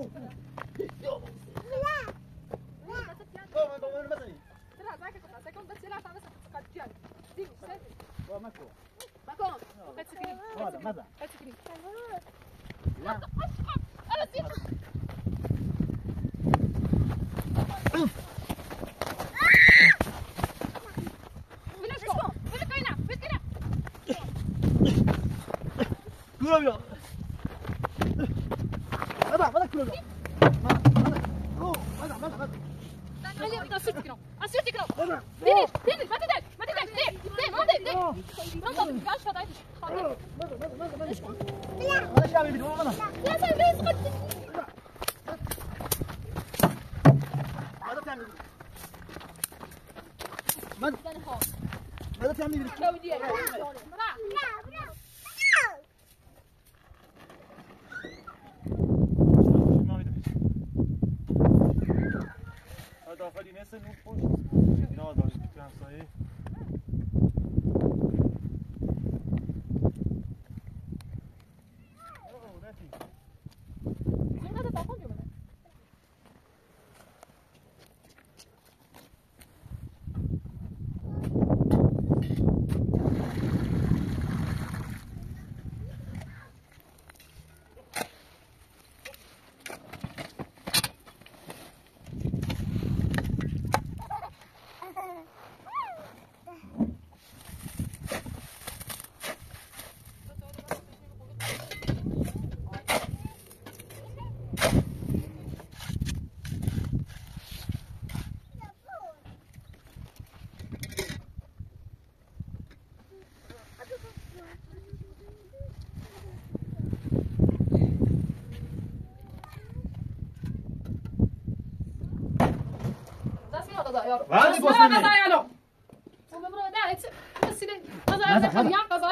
Oh! ولی بسنی ماذا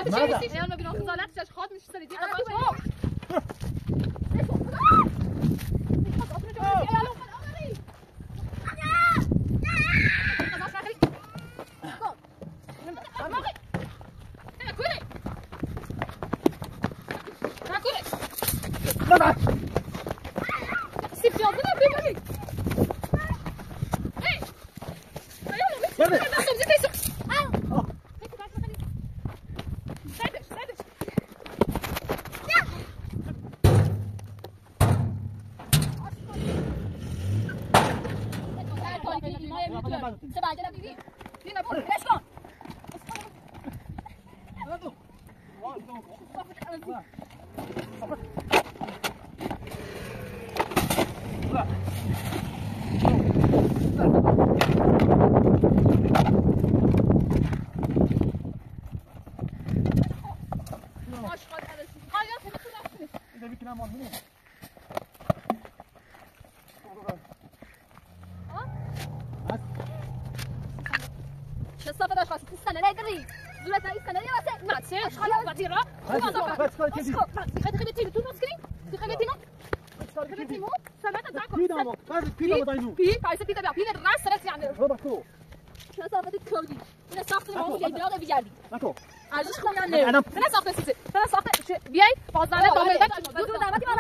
بازارة بامدك بدون دعوتي ما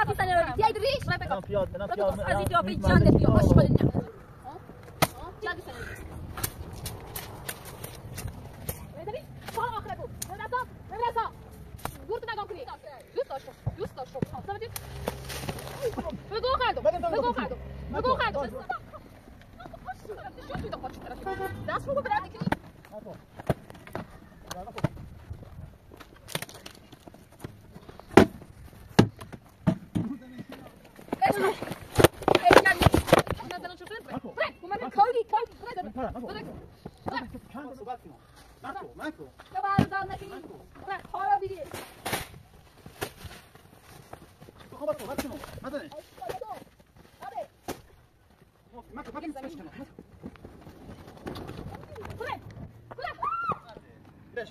از اینجا به جان ليش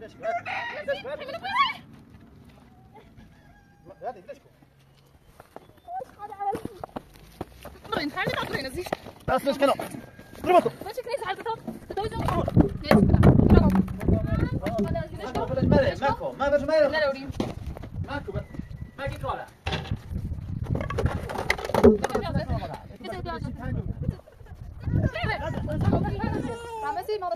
ليش ليش هذه ليش عطرين تعالي عطرين زيش بس ليش كانوا ضربته ليش كنيسة حالك تتوزع ماكو ما برج مايرة لا لوري ماكو ما جيت ولا Thank you. Masih mau?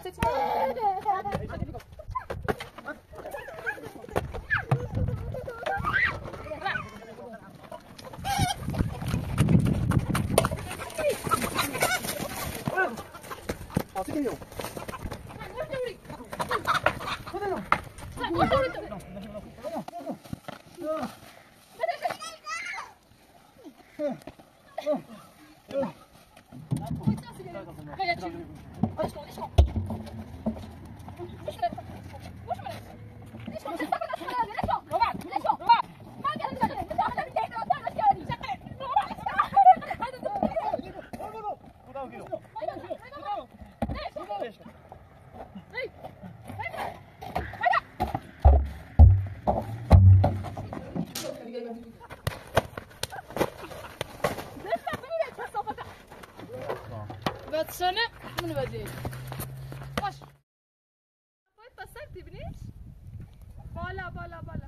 Balla, Balla,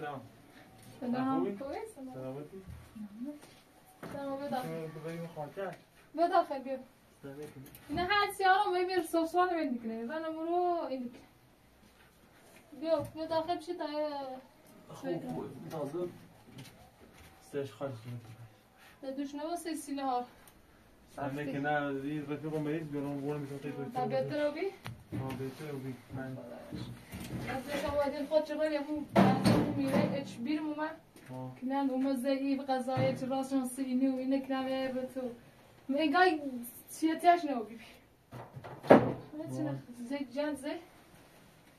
سلام. سلام. خوبی؟ خوبی؟ سلام. سلامتی؟ سلام بداخل ببین خاطر بداخل بیا. اینا هر سیارم باید بیر سوسوان بید می‌کنه من امرو این بیا بیا داخل بشی تا خوب خوب. تازه سش خاطر تا دوش نباسه سینه ها سنه که نه ریز رفیقم بریز بیارم بورم می‌تونم تایی تا بهتر رو بی. ها بهتر و بی. من. از دیگه باید خود چقدر یمون میره اچ بیر مومن ها کنن اومه زی غذای راسون سینی و اینه کنن به تو. میگای سیاتیش نو بی زی جان زی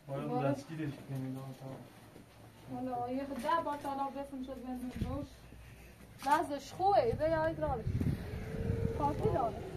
باید دستگیرش کنیم حالا یه خود ده بار تا الان بسم شد بنزین روش وضعش خوبه به یاد راله کافی داره.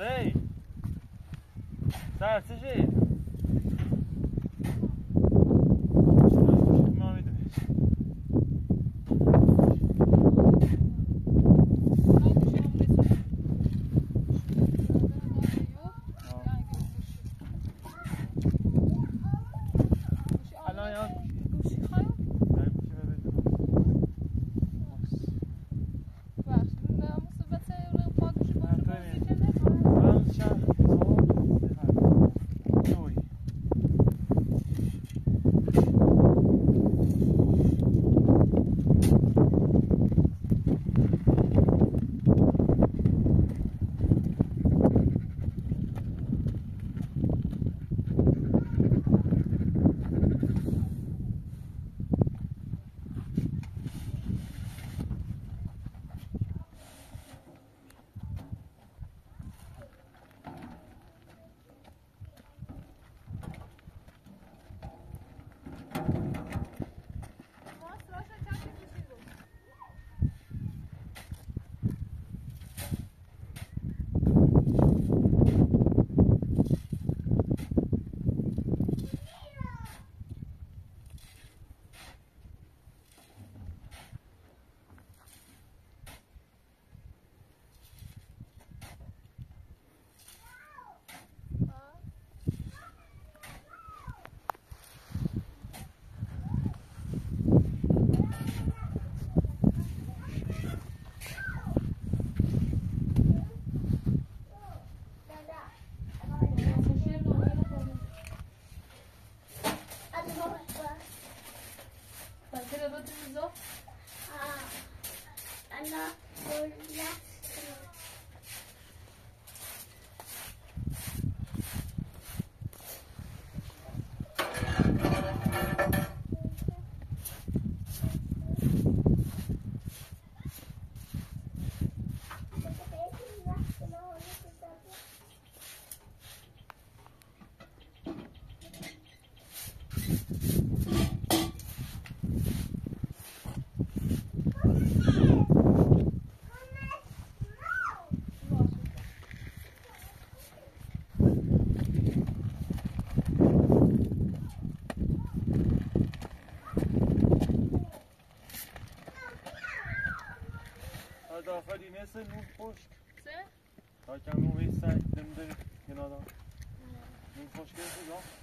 Vem! Tá, desse jeito. więcej mu poszk. Co? Tak, ja mu więcej, tym nada, não nadal. Mu poszk więcej, não?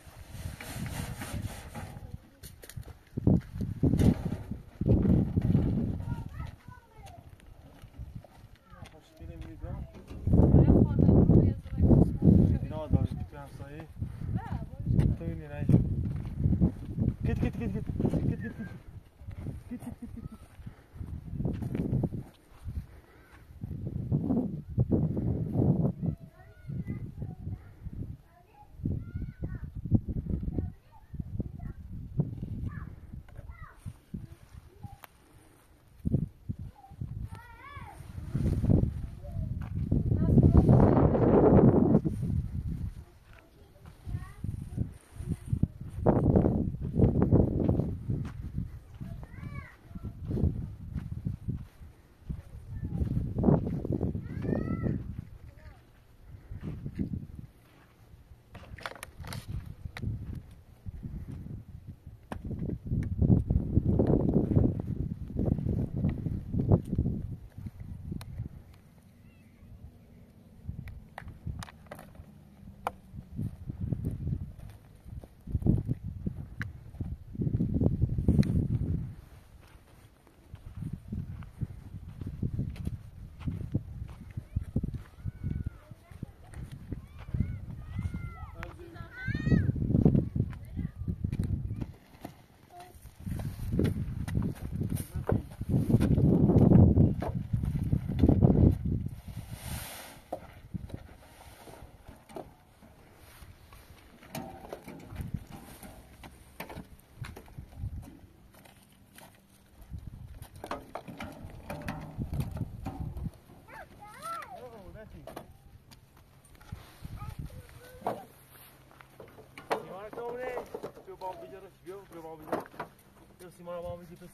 Simona vamos ver para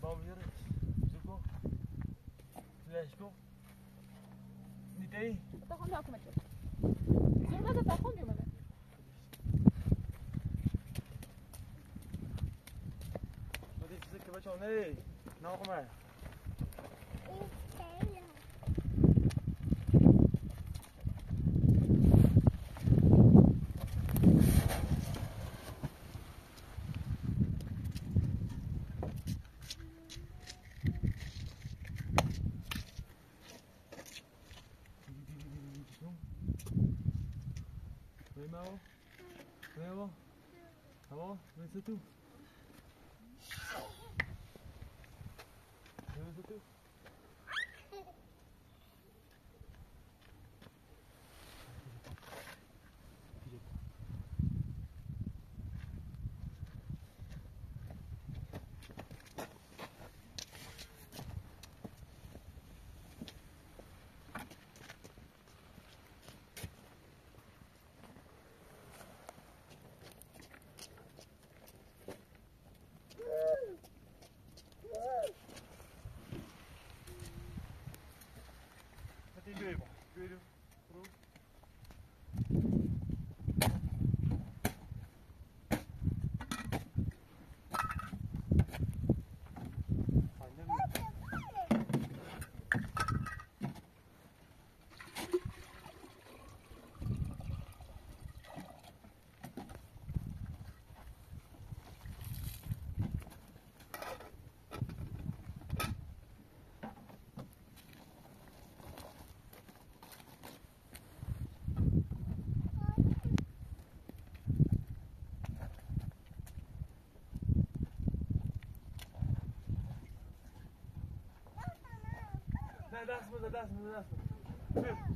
Vamos ver. Jogou. Já jogou. Nitei. Tá com o meu, como é que é? هذا تاخذ يوم Wat is het? Wat jou? Nee. Nog 制度。Dadasmi, dadasmi, dadasmi. Tur.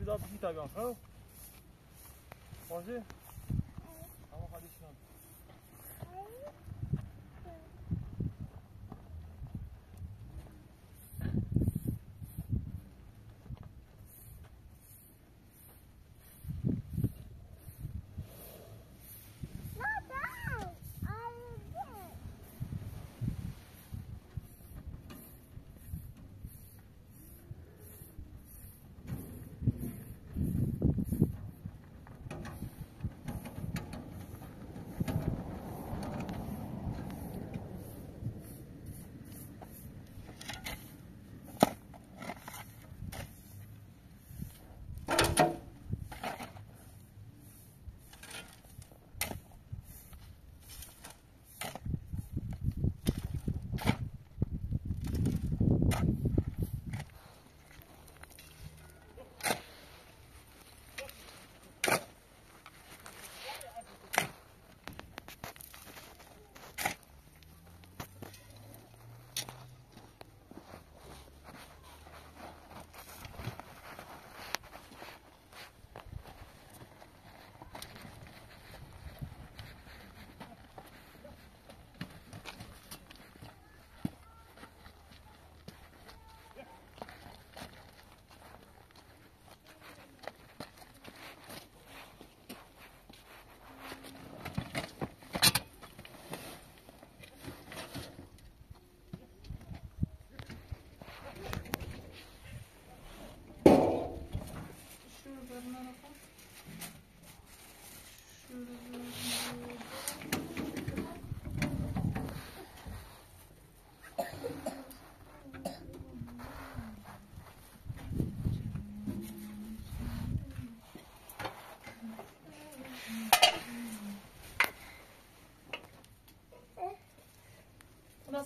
bir daha düşün tabii aslında. Hacı.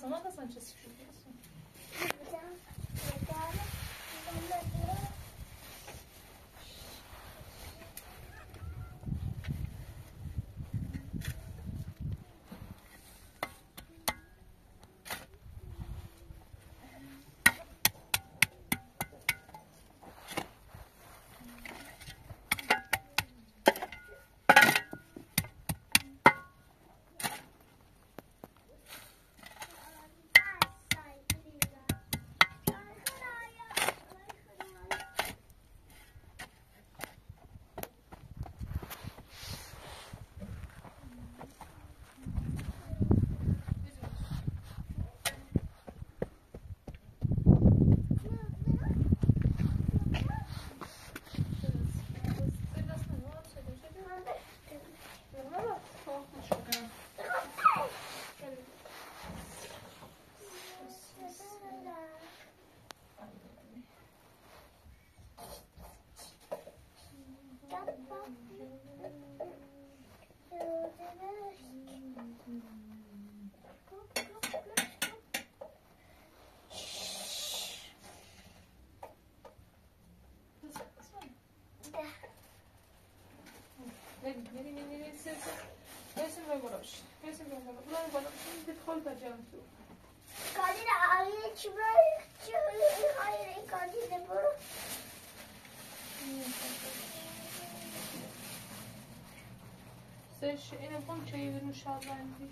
sana da sancı sıkışıyorsun. Neden? Neden? Neden? به بالا بشین برسیم به بالا برو بشین تا جان تو Kadir ağrıyor çıkıyor. Çıkıyor. Hayır Kadir de bu. Seç, en son çevirin şalbandi.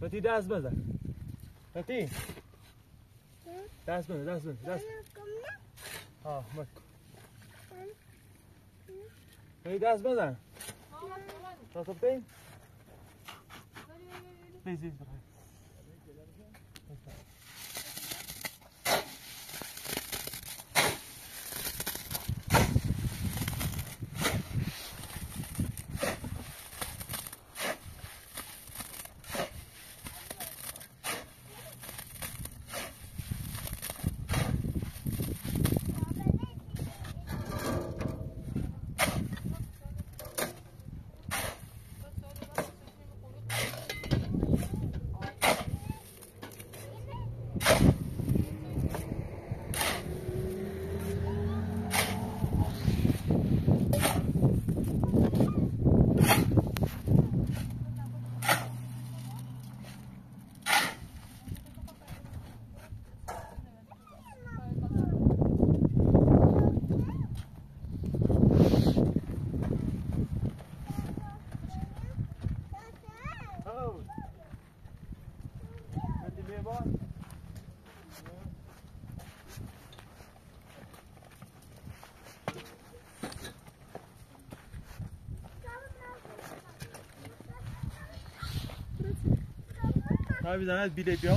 Pati, ders bende. Pati. Ders bende, ders bende, ders. Ha, bak. Pati, ders bende. Tatlı değil. Please, please. Abi daha bile bir al.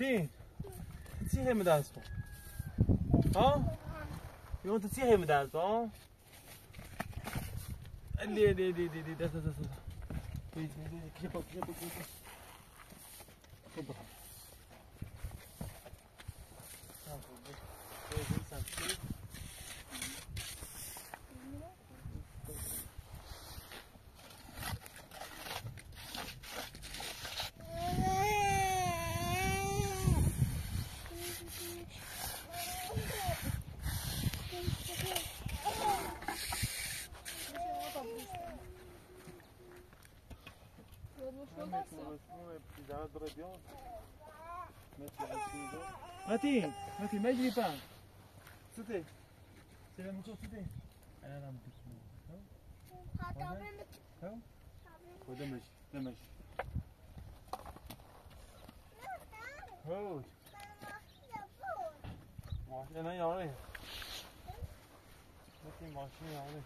디 지혜면 다스 어? 이것도 지혜면 다스 어? 네, 네, 네, 네, 네, 됐어, 됐어. 이제 이제 기뻐 기뻐 기뻐. 기뻐. up. Matin, Matin, ما يجري بان صدق سلام عليكم صدق انا لا متسمع هو دمج دمج هو ماشي انا يا ماشي ماشي يا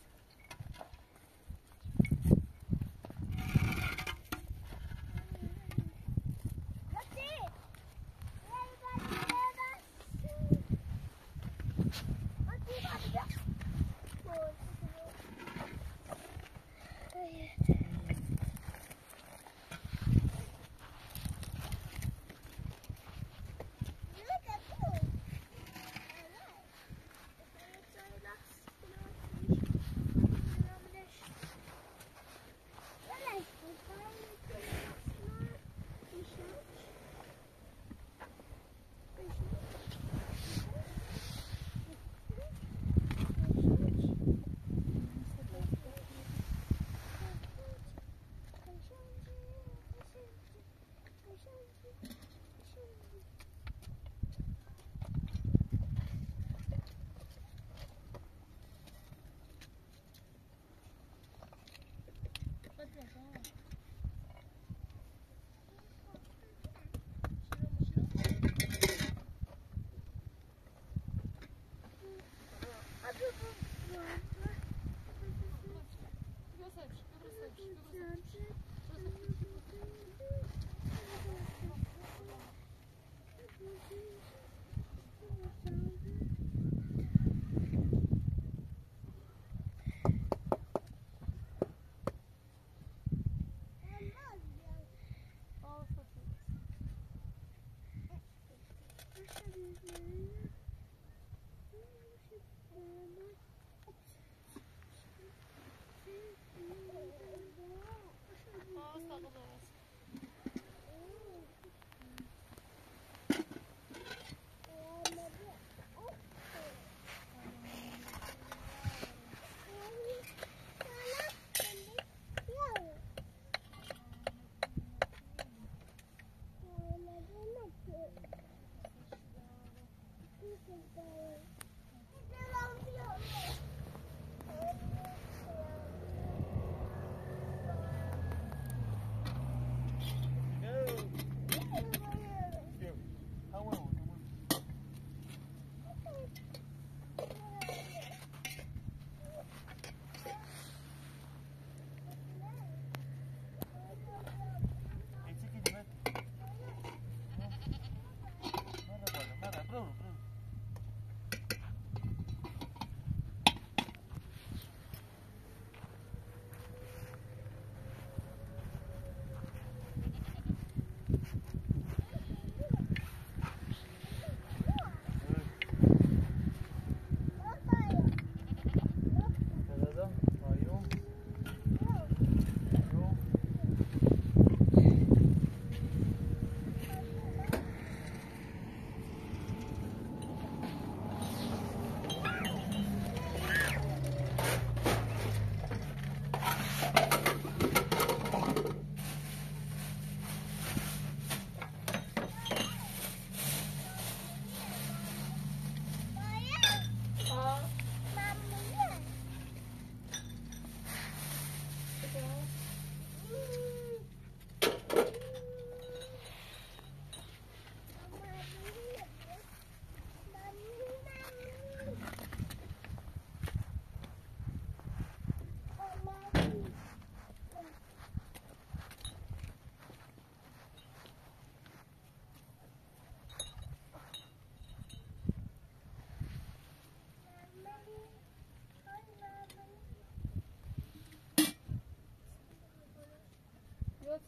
yeah.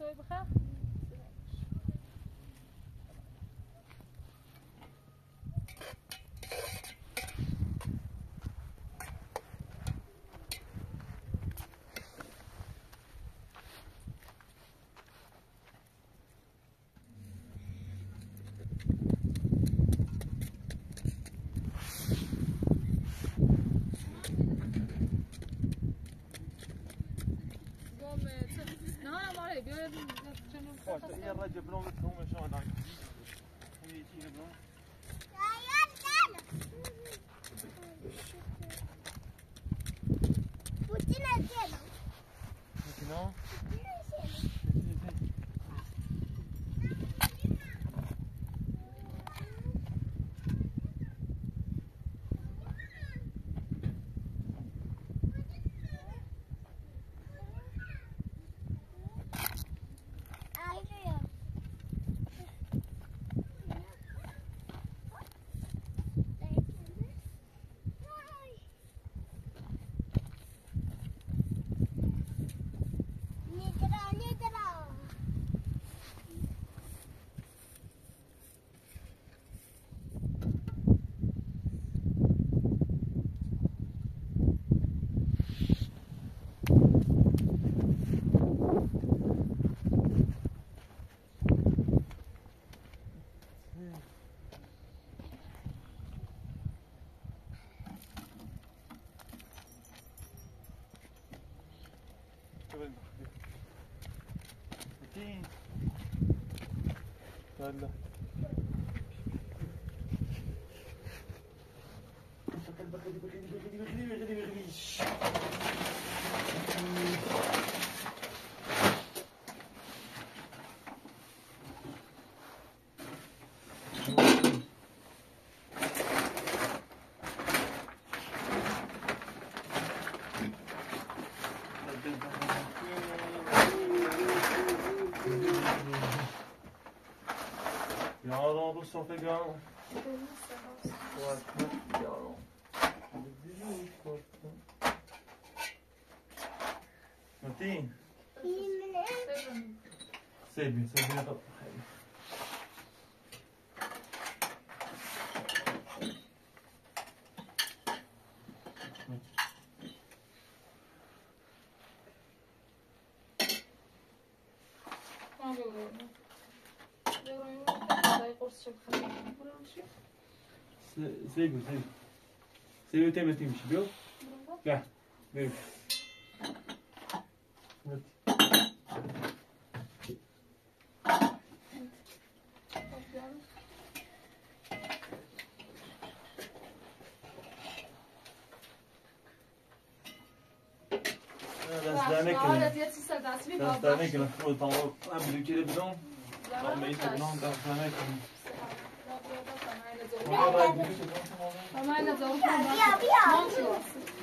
Teubenga. Posta, ia rádio ganda. Ne ara oldu Sofya Gano? Kulaklık yavrum. Não tem? Sim, sim. Sim, sim. Sebi, sebi. Sebi temizliymiş, biliyor musun? Gel, buyur. Evet. Derslerine آره girin. یه چیز دستمی Derslerine girin. O tamam, hem büyükleri bilon, tam iyi bilon, derslerine girin. Valla büyük مامان نزار بیا بیا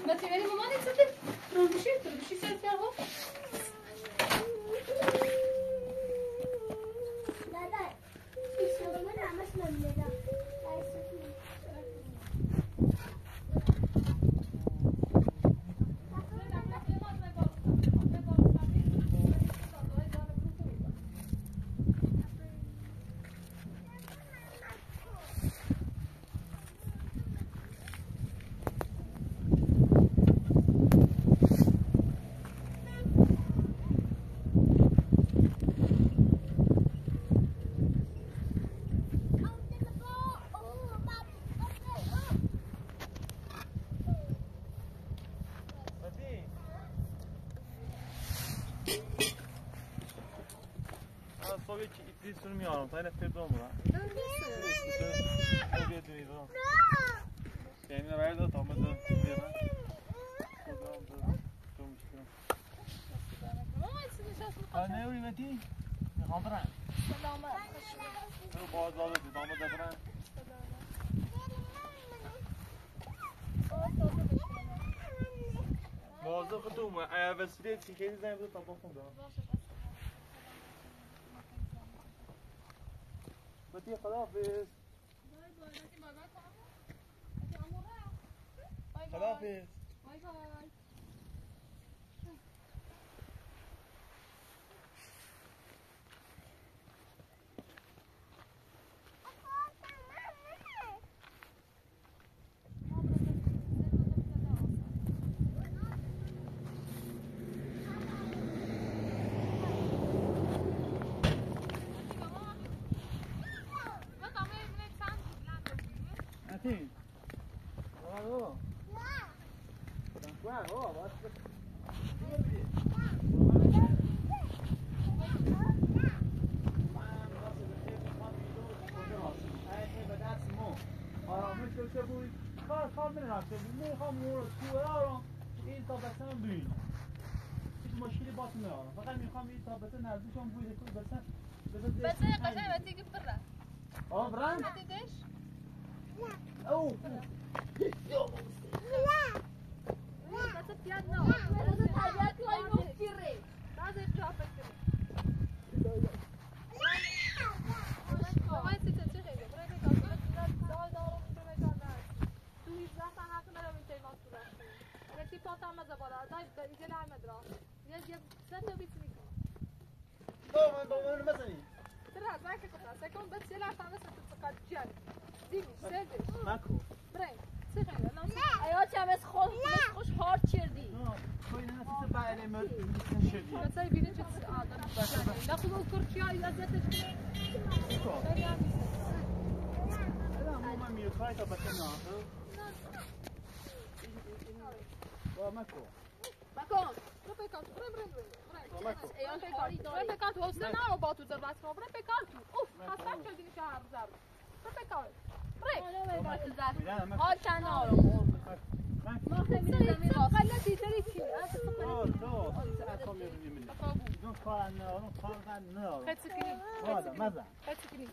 ما تیمری مامان چه رو بشی تو بشی سر کرد دادا sürmüyorum. Tane perdon mu lan? Sovyet mi verdi. Ha ne Meti? Ne kaldıran? Bu bazı aldı. Damla da bırak. Bazı kutu mu? Ayağı vesile çekeriz ne bu tabakın da. Meti خداحافظ خداحافظ Bay bay. Comprei? Oh! مکن مکن برو به کار تو برو برو برو برو ایان به کاری داری برو به کار تو حسنه نه با تو ضربت کن برو به کار تو اوف خستم شدی که هر زرد برو به کار برو با تو زرد حال چند آرام ما خیلی زمین راست خلا دیدری کی نه نه اصلا می‌بینیم بدون کار نه اون کار نه نه خیلی سکنی ماذا ماذا خیلی سکنی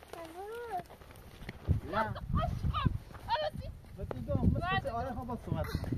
لا اشقم انا بدي دوم بس انا خبص صوتك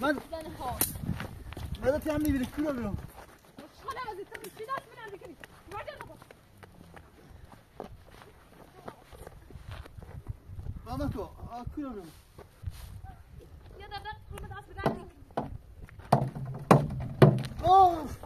من من رو تیم میبینی کلا بیرم Bana ko, akıyorum. Ya da ben kurmadan bir daha Oh!